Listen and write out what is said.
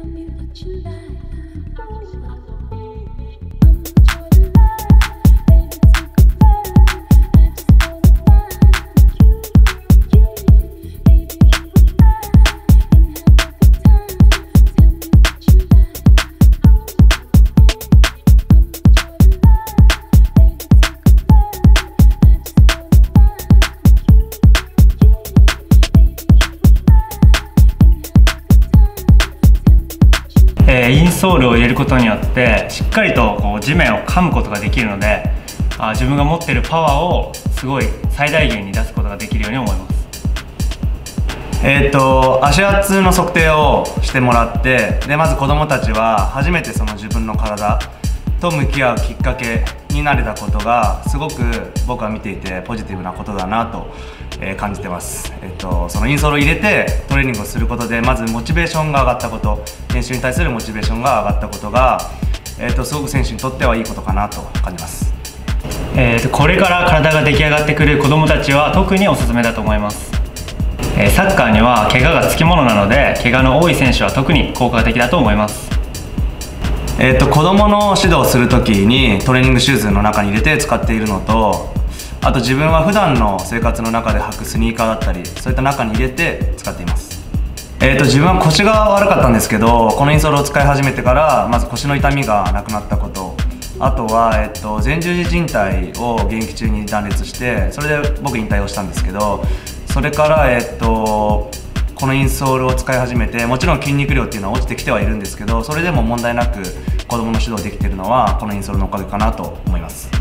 Tell me what you like. ンソールを入れることによってしっかりとこう地面を噛むことができるのであ自分が持っているパワーをすごい最大限に出すことができるように思います。えー、と足圧の測定をしてもらってでまず子どもたちは初めてその自分の体と向き合うきっかけになれたことがすごく僕は見ていてポジティブなことだなと、えー感じてます、えー、とそのインソールを入れてトレーニングをすることでまずモチベーションが上がったこと練習に対するモチベーションが上がったことが、えー、とすごく選手にとってはいいことかなと感じます。えーとこれから体が出来上がってくる子どもたちは特におすすめだと思います、えーサッカーには怪我がつきものなので怪我の多い選手は特に効果的だと思います。えー、と子供の指導するときにトレーニングシューズの中に入れて使っているのとあと自分は普段の生活の中で履くスニーカーだったりそういった中に入れて使っています。えー、と自分は腰が悪かったんですけどこのインソールを使い始めてからまず腰の痛みがなくなったこと。あとは、えっと、前十字靭帯を現役中に断裂してそれで僕引退をしたんですけどそれから、えっと、このインソールを使い始めてもちろん筋肉量っていうのは落ちてきてはいるんですけどそれでも問題なく子どもの指導できてるのはこのインソールのおかげかなと思います。